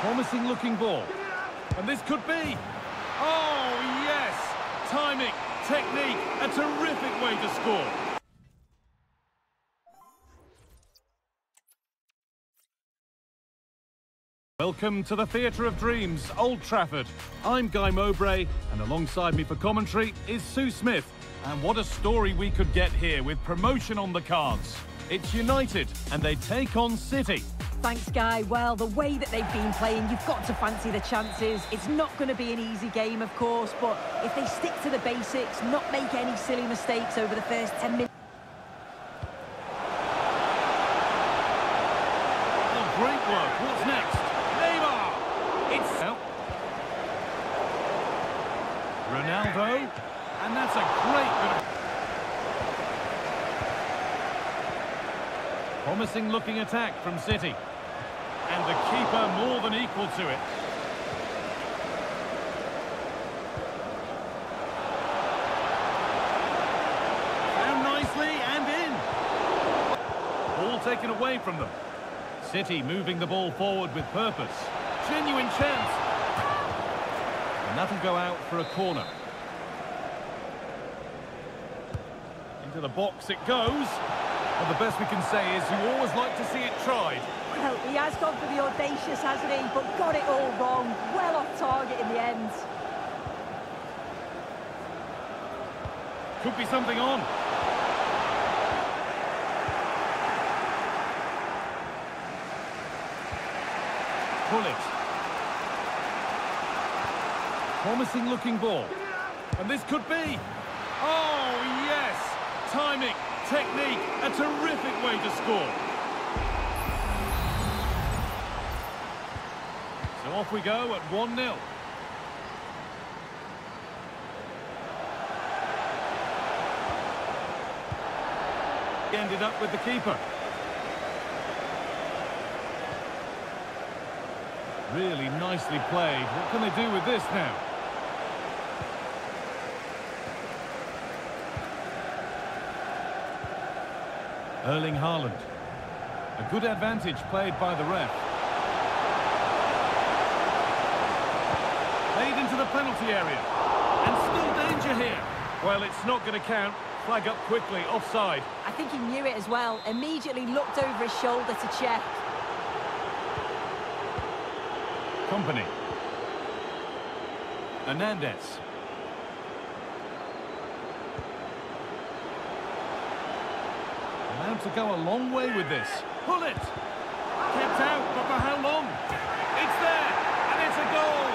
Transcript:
Promising looking ball. And this could be. Oh, yes! Timing, technique, a terrific way to score. Welcome to the Theatre of Dreams, Old Trafford. I'm Guy Mowbray, and alongside me for commentary is Sue Smith. And what a story we could get here with promotion on the cards. It's United, and they take on City. Thanks, Guy. Well, the way that they've been playing, you've got to fancy the chances. It's not going to be an easy game, of course, but if they stick to the basics, not make any silly mistakes over the first 10 minutes... Oh, great work. What's next? Neymar! It's out. Ronaldo. And that's a great bit. Promising looking attack from City. And the keeper more than equal to it. Down nicely and in. Ball taken away from them. City moving the ball forward with purpose. Genuine chance. And that'll go out for a corner. Into the box it goes. And the best we can say is you always like to see it tried. Well, he has gone for the audacious, hasn't he? But got it all wrong. Well off target in the end. Could be something on. Pull it. Promising looking ball. And this could be. Oh, yes! Timing, technique, a terrific way to score. So off we go at 1-0. Ended up with the keeper. Really nicely played. What can they do with this now? Erling Haaland. A good advantage played by the ref. Played into the penalty area. And still danger here. Well, it's not going to count. Flag up quickly, offside. I think he knew it as well. Immediately looked over his shoulder to check. Company. Hernandez. Allowed to go a long way with this. Pull it! Kept out, but for how long? It's there, and it's a goal!